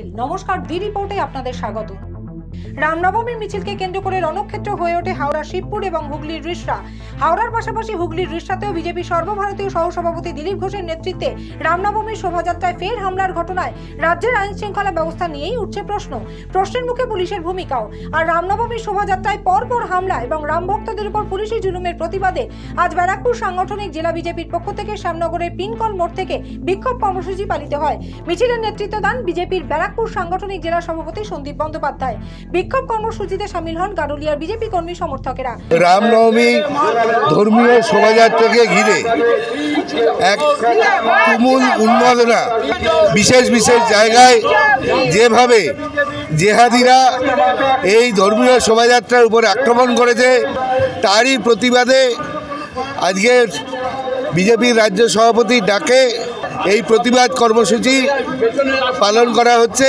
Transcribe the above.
নমস্কার দি রিপোর্টে আপনাদের স্বাগত। রামনবমীর মিছিলকে কেন্দ্র করে রণক্ষেত্র হয়ে ওঠে হাওড়া, শিবপুর এবং হুগলির রিষড়া হাওড়ার পাশাপাশি হুগলির রিষড়াতেও বিজেপি সর্বভারতীয় সহসভাপতি দিলীপ ঘোষের নেতৃত্বে রামনবমীর শোভাযাত্রায় ফের হামলার ঘটনায় রাজ্যের আইন শৃঙ্খলা ব্যবস্থা নিয়েই উঠছে প্রশ্ন। প্রশ্নের মুখে পুলিশের ভূমিকাও। আর রামনবমীর শোভাযাত্রায় পরপর হামলা এবং রাম ভক্তদের উপর পুলিশি জুলুমের প্রতিবাদে আজ ব্যারাকপুর সাংগঠনিক জেলা বিজেপির পক্ষ থেকে শ্যামনগরের পিনকল মোড় থেকে বিক্ষোভ কর্মসূচি পালিত হয়। মিছিলের নেতৃত্ব দেন বিজেপির ব্যারাকপুর সাংগঠনিক জেলা সভাপতি সন্দীপ বন্দ্যোপাধ্যায়। বিক্ষোভ কর্মসূচিতে সামিল হন গারুলিয়ার বিজেপি কর্মী সমর্থকেরা। রামনবমী ধর্মীয় শোভাযাত্রাকে ঘিরে এক তুমুল উন্মাদনা বিশেষ বিশেষ জায়গায় যেভাবে জেহাদিরা এই ধর্মীয় শোভাযাত্রার উপর আক্রমণ করেছে, তারই প্রতিবাদে আজকের বিজেপির রাজ্য সভাপতি ডাকে এই প্রতিবাদ কর্মসূচি পালন করা হচ্ছে।